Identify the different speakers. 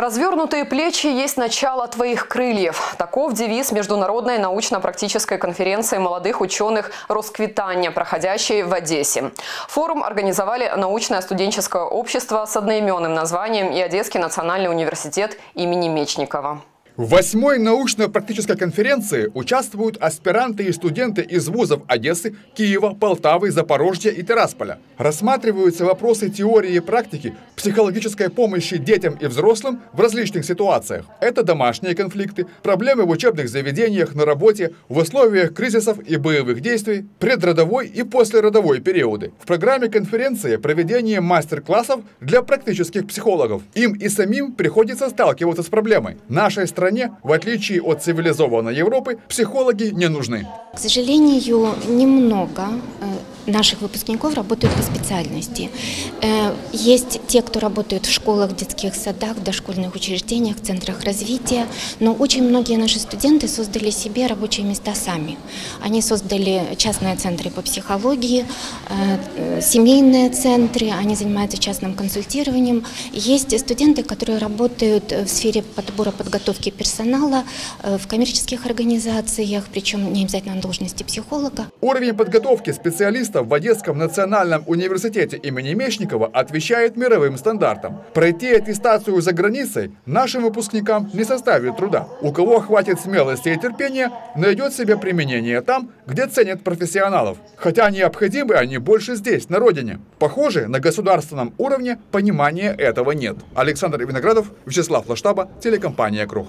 Speaker 1: Развернутые плечи есть начало твоих крыльев. Таков девиз Международной научно-практической конференции молодых ученых «Росквитания», проходящей в Одессе. Форум организовали научное студенческое общество с одноименным названием и Одесский национальный университет имени Мечникова.
Speaker 2: В восьмой научно-практической конференции участвуют аспиранты и студенты из вузов Одессы, Киева, Полтавы, Запорожья и Тирасполя. Рассматриваются вопросы теории и практики психологической помощи детям и взрослым в различных ситуациях. Это домашние конфликты, проблемы в учебных заведениях, на работе, в условиях кризисов и боевых действий, предродовой и послеродовой периоды. В программе конференции проведение мастер-классов для практических психологов. Им и самим приходится сталкиваться с проблемой. Нашей стране в отличие от цивилизованной Европы, психологи не нужны.
Speaker 3: К сожалению, немного э, наших выпускников работают по специальности. Э, есть те, кто работают в школах, детских садах, дошкольных учреждениях, центрах развития, но очень многие наши студенты создали себе рабочие места сами. Они создали частные центры по психологии, э, семейные центры, они занимаются частным консультированием. Есть студенты, которые работают в сфере подбора подготовки персонала э, в коммерческих организациях, причем не обязательно на должности психолога.
Speaker 2: Уровень подготовки специалистов в Одесском национальном университете имени Мечникова отвечает мировым стандартам. Пройти аттестацию за границей нашим выпускникам не составит труда. У кого хватит смелости и терпения, найдет себе применение там, где ценят профессионалов. Хотя необходимы они больше здесь, на родине. Похоже, на государственном уровне понимания этого нет. Александр Виноградов, Вячеслав Лаштаба, телекомпания «Круг».